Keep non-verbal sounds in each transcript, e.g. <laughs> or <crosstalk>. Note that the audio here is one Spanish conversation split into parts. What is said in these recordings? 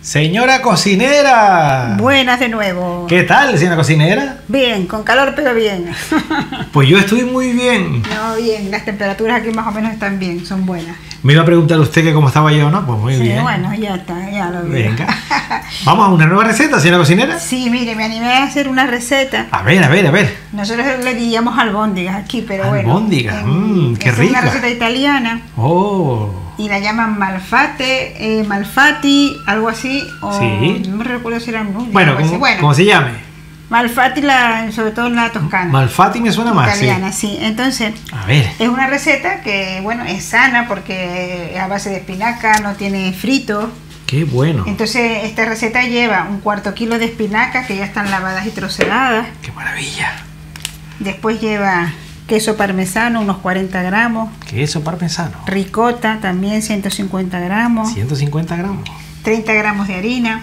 Señora cocinera. Buenas de nuevo. ¿Qué tal, señora cocinera? Bien, con calor pero bien. <laughs> Pues yo estoy muy bien. No, bien, las temperaturas aquí más o menos están bien, son buenas. Me iba a preguntar usted que cómo estaba yo, ¿no? Pues muy Sí, bien. bueno, ya está, ya lo vi. Venga. <laughs> Vamos a una nueva receta, señora cocinera. Sí, mire, me animé a hacer una receta. A ver, a ver, a ver. Nosotros le diríamos albóndigas aquí, pero bueno. Albóndigas, en- mm, qué es rica. una receta italiana Oh. Y la llaman malfate, eh, malfati, algo así. O Sí. No me recuerdo si era un nugget, Bueno, como, bueno como se llame. malfati, la, sobre todo en la toscana. Malfati me suena más. sí. italiana, sí. Entonces, A ver. Es una receta que, bueno, es sana porque es a base de espinaca, no tiene frito. Qué bueno. Entonces, esta receta lleva un cuarto kilo de espinacas que ya están lavadas y troceadas. Qué maravilla. Después lleva queso parmesano, unos 40 gramos. Queso parmesano. Ricota, también 150 gramos. 150 gramos. 30 gramos de harina.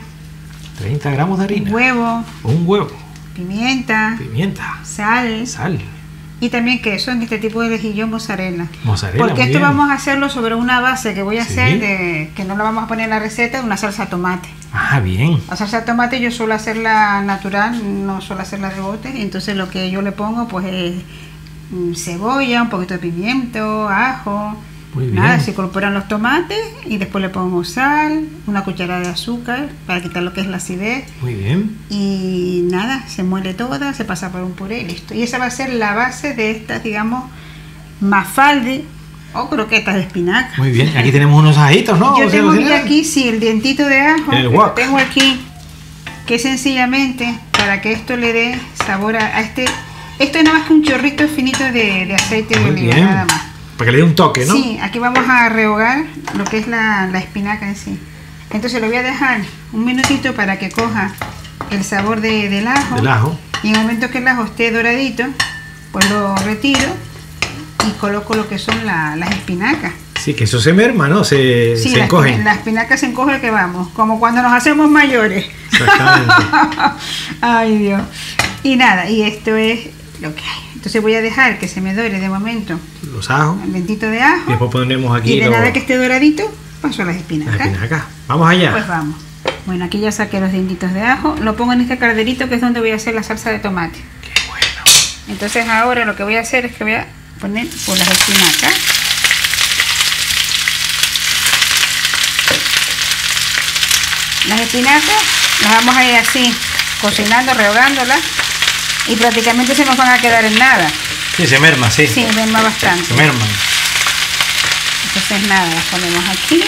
30 gramos de harina. Huevo, Un huevo. pimienta, Pimienta. sal. Sal. Y también queso en este tipo de lejillo mozzarella. Mozzarella. Porque esto bien. vamos a hacerlo sobre una base que voy a Sí. hacer, de, que no la vamos a poner en la receta, una salsa de tomate. Ah, bien. La salsa de tomate yo suelo hacerla natural, no suelo hacerla de bote. Entonces lo que yo le pongo pues es cebolla, un poquito de pimiento, ajo. Muy Nada, bien. se incorporan los tomates y después le pongo sal, una cucharada de azúcar para quitar lo que es la acidez. Muy bien. Y nada, se muele toda, se pasa por un puré y listo. Y esa va a ser la base de estas, digamos, mafalde o croquetas de espinaca. Muy bien. Aquí tenemos unos ajitos, ¿no? Yo tengo aquí, sí, el dientito de ajo. El que tengo aquí, que sencillamente, para que esto le dé sabor a, a este... Esto es nada más que un chorrito finito de, de aceite de Muy oliva, bien. nada más. Para que le dé un toque, ¿no? Sí, aquí vamos a rehogar lo que es la, la espinaca en sí. Entonces lo voy a dejar un minutito para que coja el sabor de- del ajo. Del ajo. Y en el momento que el ajo esté doradito, pues lo retiro y coloco lo que son la- las espinacas. Sí, que eso se merma, ¿no? Se, Sí, se la, encogen. espina- la espinaca se encoge que vamos, como cuando nos hacemos mayores. Exactamente. <laughs> Ay Dios. Y nada, y esto es lo que hay. Entonces voy a dejar que se me dore de momento Los ajos. el dentito de ajo. Después pondremos aquí y de nada que esté doradito, paso a las las espinacas. espinacas. Vamos allá. Pues vamos. Bueno, aquí ya saqué los dientitos de ajo. Lo pongo en este calderito que es donde voy a hacer la salsa de tomate. Qué bueno. Entonces ahora lo que voy a hacer es que voy a poner por las espinacas. Las espinacas las vamos a ir así cocinando, rehogándolas y prácticamente se nos van a quedar en nada. Sí, se merma, sí. Sí, merma bastante. Se merman. Entonces nada, las ponemos aquí.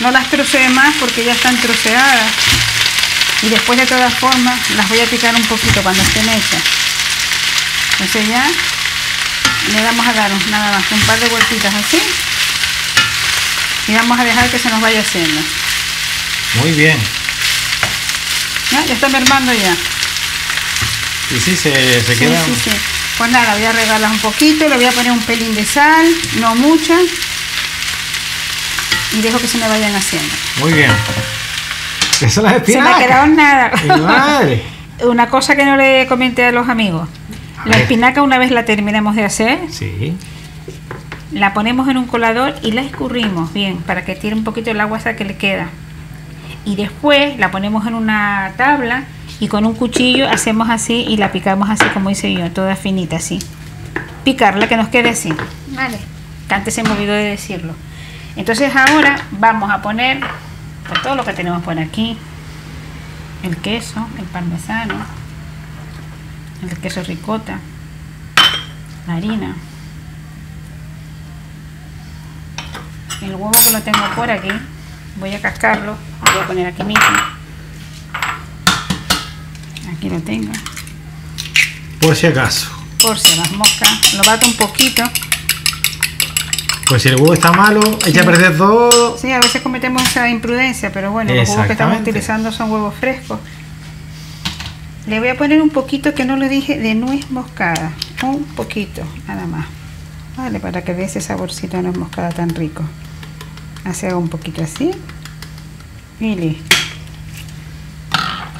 No las trocee más porque ya están troceadas. Y después de todas formas las voy a picar un poquito cuando estén hechas. Entonces ya le damos a dar nada más un par de vueltitas así. Y vamos a dejar que se nos vaya haciendo. Muy bien. ¿Ya? Ya está mermando ya. Y sí, se, se Sí, queda. sí, sí. Pues nada, voy a regarlas un poquito, le voy a poner un pelín de sal, no mucha. Y dejo que se me vayan haciendo. Muy bien. Son las Se me quedado nada. Madre. <laughs> Una cosa que no le comenté a los amigos. La espinaca una vez la terminemos de hacer, Sí. La ponemos en un colador y la escurrimos bien para que tire un poquito el agua esa que le queda. Y después la ponemos en una tabla y con un cuchillo hacemos así y la picamos así como hice yo, toda finita así. Picarla que nos quede así. Vale. Que antes se me olvidó de decirlo. Entonces ahora vamos a poner pues, todo lo que tenemos por aquí. El queso, el parmesano, el queso ricota, la harina, el huevo que lo tengo por aquí, voy a cascarlo, lo voy a poner aquí mismo. Aquí lo tengo. Por si acaso. Por si las moscas, lo bato un poquito. Pues si el huevo está malo, echa a perder todo. Sí, a veces cometemos esa imprudencia, pero bueno, los huevos que estamos utilizando son huevos frescos. Le voy a poner un poquito, que no lo dije, de nuez moscada. Un poquito, nada más. Vale, para que dé ese saborcito de nuez moscada tan rico. Hace un poquito así. Y listo.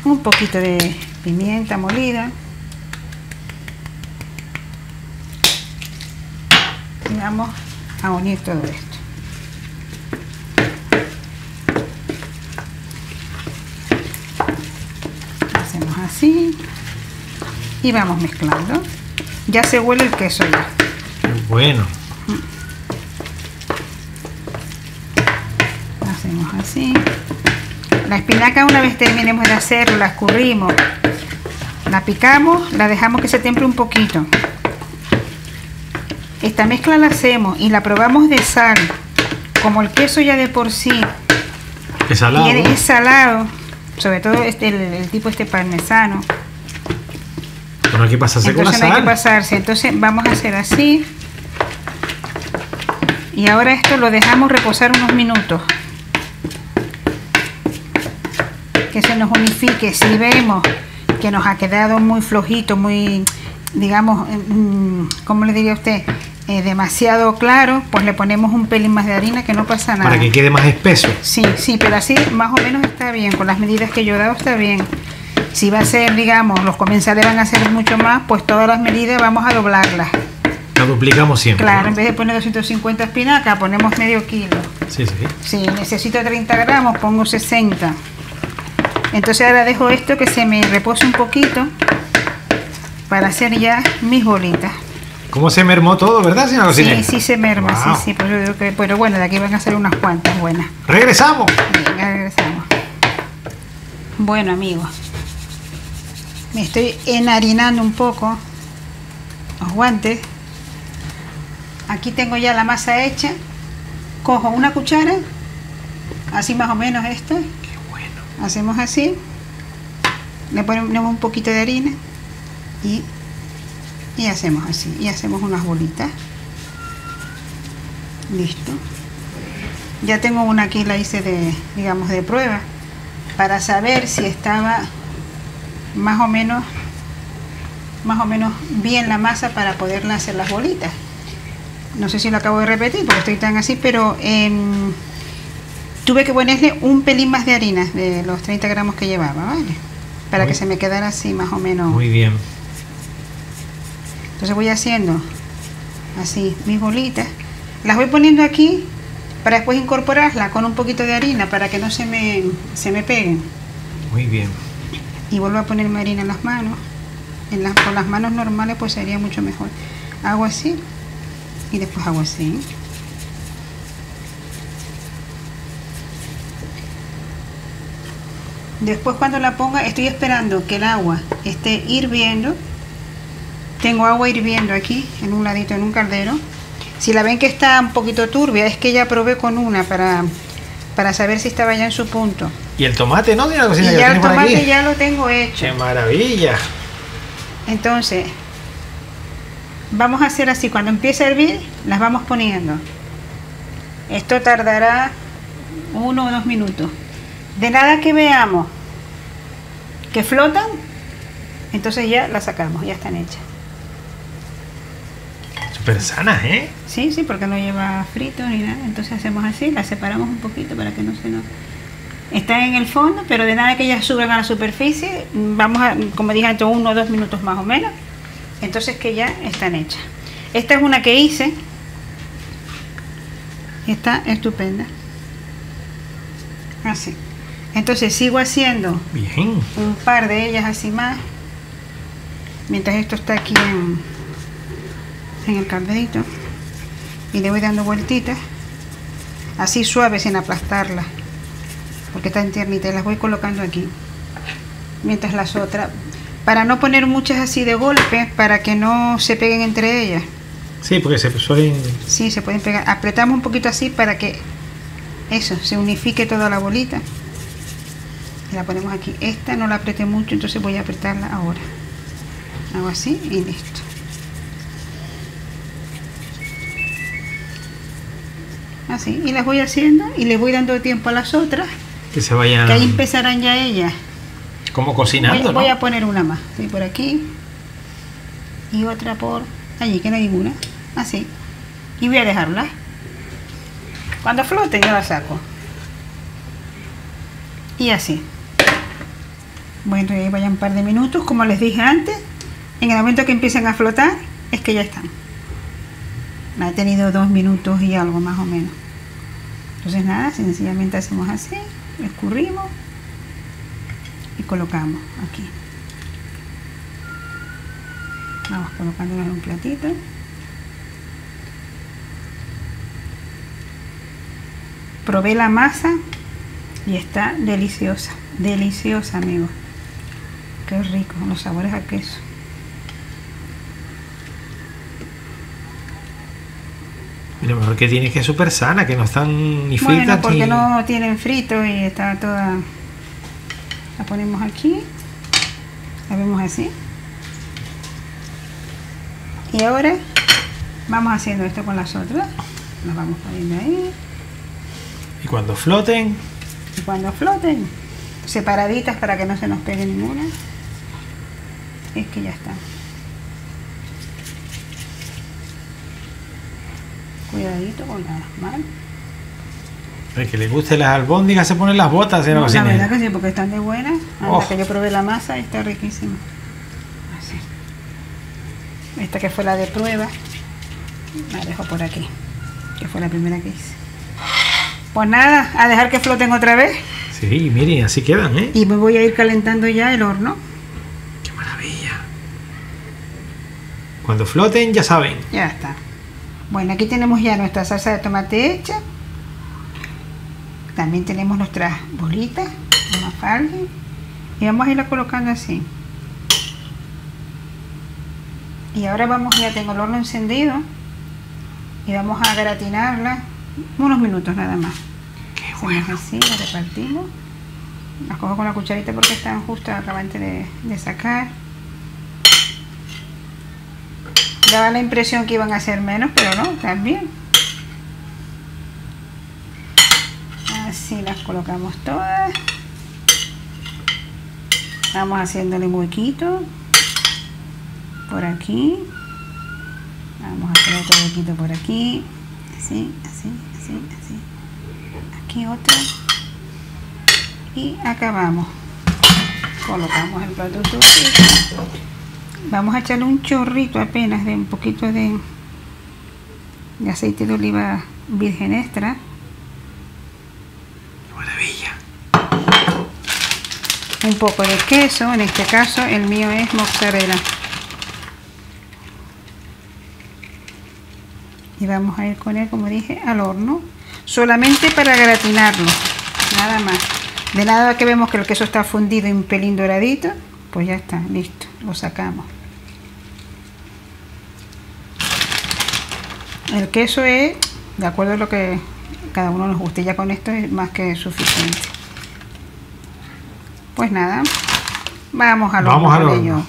Un poquito de pimienta molida. y vamos a unir todo esto. Hacemos así y vamos mezclando. Ya se huele el queso ya. Bueno. Hacemos así. La espinaca una vez terminemos de hacerlo, la escurrimos, la picamos, la dejamos que se temple un poquito. Esta mezcla la hacemos y la probamos de sal. Como el queso ya de por sí Es salado. es salado, sobre todo este, el, el tipo este parmesano. Pero no hay que pasarse con la Entonces no hay que sal. pasarse. Entonces vamos a hacer así. Y ahora esto lo dejamos reposar unos minutos. Que se nos unifique. Si vemos que nos ha quedado muy flojito, muy, digamos, mm, ¿cómo le diría usted? Eh, demasiado claro, pues le ponemos un pelín más de harina que no pasa nada. Para que quede más espeso. Sí, sí, pero así más o menos está bien, con las medidas que yo he dado está bien. Si va a ser, digamos, los comensales van a hacer mucho más, pues todas las medidas vamos a doblarlas. Lo duplicamos siempre. Claro, en vez de poner 250 espinacas, ponemos medio kilo. Sí, sí. Si necesito 30 gramos, pongo 60. Entonces ahora dejo esto que se me repose un poquito para hacer ya mis bolitas. ¿Cómo se mermó todo, verdad, señora Sí, sí se merma, Wow. sí, sí, pues yo que, pero bueno, de aquí van a ser unas cuantas buenas. ¡Regresamos! Bien, ya regresamos. Bueno, amigos, me estoy enharinando un poco los guantes. Aquí tengo ya la masa hecha. Cojo una cuchara, así más o menos esta. Hacemos así. Le ponemos un poquito de harina y, y hacemos así. Y hacemos unas bolitas. Listo. Ya tengo una aquí, la hice de, digamos, de prueba para saber si estaba más o menos más o menos bien la masa para poderla hacer las bolitas. No sé si lo acabo de repetir porque estoy tan así, pero em, tuve que ponerle un pelín más de harina de los 30 gramos que llevaba, ¿vale? Para Muy- que se me quedara así más o menos. Muy bien. Entonces voy haciendo así mis bolitas. Las voy poniendo aquí para después incorporarlas con un poquito de harina para que no se me, se me peguen. Muy bien. Y vuelvo a ponerme harina en las manos. En las, con las manos normales pues sería mucho mejor. Hago así y después hago así. Después cuando la ponga estoy esperando que el agua esté hirviendo. Tengo agua hirviendo aquí en un ladito en un caldero. Si la ven que está un poquito turbia es que ya probé con una para, para saber si estaba ya en su punto. Y el tomate, ¿no, señora Y cocinera? que ya el tiene tomate aquí? ya lo tengo hecho. ¡Qué maravilla! Entonces, vamos a hacer así, cuando empiece a hervir, las vamos poniendo. Esto tardará uno o dos minutos. De nada que veamos que flotan, entonces ya las sacamos, ya están hechas. Súper sanas, ¿eh? Sí, sí, porque no lleva frito ni nada. Entonces hacemos así, las separamos un poquito para que no se nos... Están en el fondo, pero de nada que ellas suban a la superficie, vamos a, como dije antes, uno o dos minutos más o menos. Entonces que ya están hechas. Esta es una que hice. Está estupenda. Así. Entonces sigo haciendo Bien. un par de ellas así más. Mientras esto está aquí en, en el calderito. Y le voy dando vueltitas. Así suave sin aplastarlas. Porque están tiernitas. y Las voy colocando aquí. Mientras las otras. Para no poner muchas así de golpe. Para que no se peguen entre ellas. Sí, porque se suelen... Sí, se pueden pegar. Apretamos un poquito así para que eso, se unifique toda la bolita. La ponemos aquí. Esta no la apreté mucho, entonces voy a apretarla ahora. Hago así y listo. Así, y las voy haciendo y le voy dando tiempo a las otras, Que se vayan... que ahí empezarán ya ellas. Como Voy, cocinando, voy ¿no? a poner una más, sí, por aquí y otra por allí, que no hay ninguna, así. Y voy a dejarla. Cuando flote yo la saco. Y así. Bueno, ahí vayan un par de minutos, como les dije antes. En el momento que empiecen a flotar, es que ya están. Me ha tenido dos minutos y algo más o menos. Entonces nada, sencillamente hacemos así, escurrimos y colocamos aquí. Vamos colocándolos en un platito. Probé la masa y está deliciosa, deliciosa amigos. Qué rico, los sabores a queso. Y lo mejor que tiene es que es súper sana, que no están ni fritas Bueno, porque ni... no tienen frito y está toda... La ponemos aquí. La vemos así. Y ahora vamos haciendo esto con las otras. Las vamos poniendo ahí. Y cuando floten, Y cuando floten, separaditas para que no se nos pegue ninguna, es que ya está. Cuidadito con las manos. el que le guste las albóndigas se ponen las botas en la No, la verdad que sí, porque están de buenas. Anda, Oh. que yo probé la masa y está riquísima. Así. Esta que fue la de prueba, la dejo por aquí, que fue la primera que hice. Pues nada, a dejar que floten otra vez Sí, miren, así quedan, ¿eh? y me voy a ir calentando ya el horno. ¡Qué maravilla! Cuando floten, ya saben. Ya está. Bueno, aquí tenemos ya nuestra salsa de tomate hecha. También tenemos nuestras bolitas, una falda. Y vamos a irla colocando así. Y ahora vamos, ya tengo el horno encendido. Y vamos a gratinarla unos minutos nada más. ¡Qué Hacemos así, la repartimos. Las cojo con la cucharita porque están justo acabante de, de sacar. Daba la impresión que iban a ser menos, pero no, también. Así las colocamos todas. Vamos haciéndole un huequito. Por aquí. Vamos a hacer otro huequito por aquí. Así, así, así, así. Aquí otro. Y acabamos. Colocamos el plato sucio. Vamos a echarle un chorrito apenas de un poquito de, de aceite de oliva virgen extra. ¡Qué maravilla! Un poco de queso, en este caso el mío es mozzarella. Y vamos a ir con él, como dije, al horno. Solamente para gratinarlo. Nada más. De nada que vemos que el queso está fundido y un pelín doradito, pues ya está, listo. Lo sacamos. El queso es, de acuerdo a lo que cada uno nos guste, ya con esto es más que suficiente. Pues nada, vamos al Vamos horno al horno.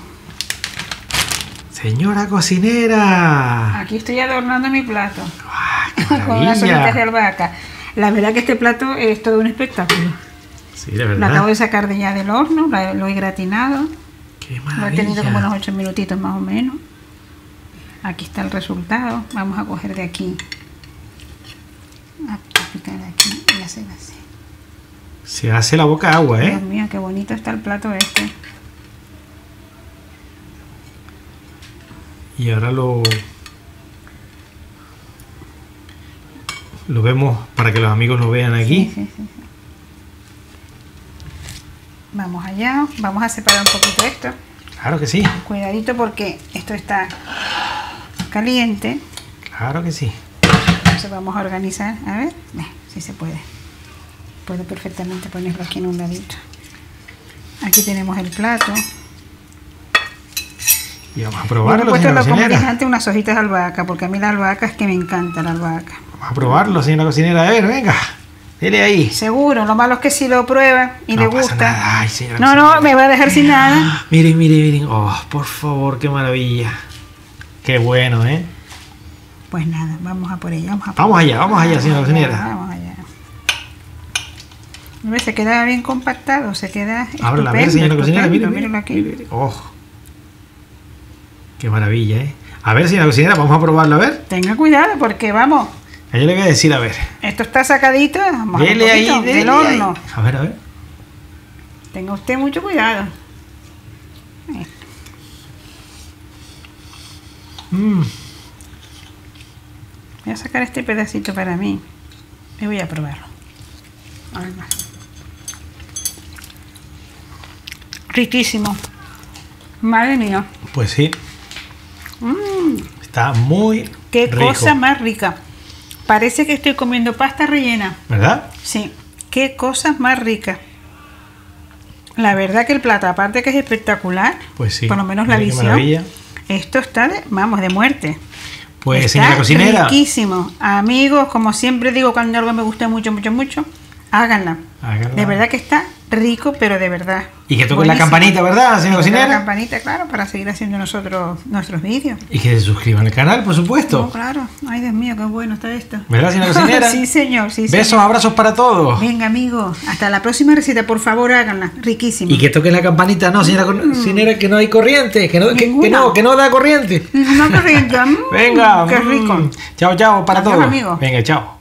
Señora cocinera. Aquí estoy adornando mi plato ¡Ah, qué <laughs> con unas hojitas de albahaca. La verdad que este plato es todo un espectáculo. Sí, Lo verdad. acabo de sacar de ya del horno, la- lo he gratinado. ¡Qué Lo he maravilla! tenido como unos 8 minutitos más o menos. Aquí está el resultado. Vamos a coger de aquí. A picar de aquí y hacer así. Se hace la boca agua, ¿eh? Dios mío, qué bonito está el plato este. Y ahora lo... Lo vemos para que los amigos lo vean aquí. Sí, sí, sí. Vamos allá. Vamos a separar un poquito esto. Claro que sí, Cuidadito porque esto está caliente. claro que sí. Entonces vamos a organizar. A ver, si se puede. Puedo perfectamente ponerlo aquí en un ladito. Aquí tenemos el plato. Y vamos a Yo le he probarlo, puesto, como antes, unas hojitas de albahaca, porque a mí la albahaca es que me encanta la albahaca. Vamos a probarlo, señora cocinera. A ver, venga. Dele ahí. Seguro, lo malo es que si lo prueba y No le pasa gusta. nada. Ay, señora No, no, me va a dejar sin nada. Miren, miren, miren. Oh, por favor, qué maravilla. Qué bueno, ¿eh? Pues nada, vamos a por ella. Vamos, a por Vamos allá, vamos allá, Vamos señora cocinera. Vamos allá. A ver, se queda bien compactado, se queda. Ábrela, a ver, señora cocinera. Mire, estupendo, mire, míralo aquí. Oh. Qué maravilla, ¿eh? A ver, señora cocinera, vamos a probarlo, a ver. Tenga cuidado porque vamos, Yo le voy a decir, a ver. esto está sacadito. Vamos a Dele ahí, dele del ahí. horno. A ver, a ver. Tenga usted mucho cuidado. Mm. Voy a sacar este pedacito para mí. Y voy a probarlo. A ver más. Riquísimo. Madre mía. Pues sí. Está muy Qué rico. cosa más rica. Parece que estoy comiendo pasta rellena. ¿Verdad? Sí. Qué cosas más ricas. La verdad que el plato, aparte que es espectacular, Pues sí. por lo menos la visión, maravilla. esto está, de, vamos, de muerte. Pues Está señora cocinera. Riquísimo. Amigos, como siempre digo, cuando algo me gusta mucho, mucho, mucho, háganla. Háganla. De verdad que está rico, pero de verdad. Y que toquen la campanita, ¿verdad, toquen cocinera? La campanita, claro, para seguir haciendo nosotros nuestros vídeos. Y que se suscriban al canal, por No, supuesto. claro. Ay, Dios mío, qué bueno está esto. ¿Verdad, señora cocinera? <laughs> sí, señor, sí, Besos, señor. abrazos para todos. Venga, amigos, hasta la próxima receta, por favor, háganla. Riquísima. Y que toquen la campanita, no, señora cocinera, que no hay corriente, que no, que, que no, que no da corriente. No corriente. <laughs> Mm, Venga, Qué mm. rico. Chao, chao para Adiós, todos. amigos. Venga, chao.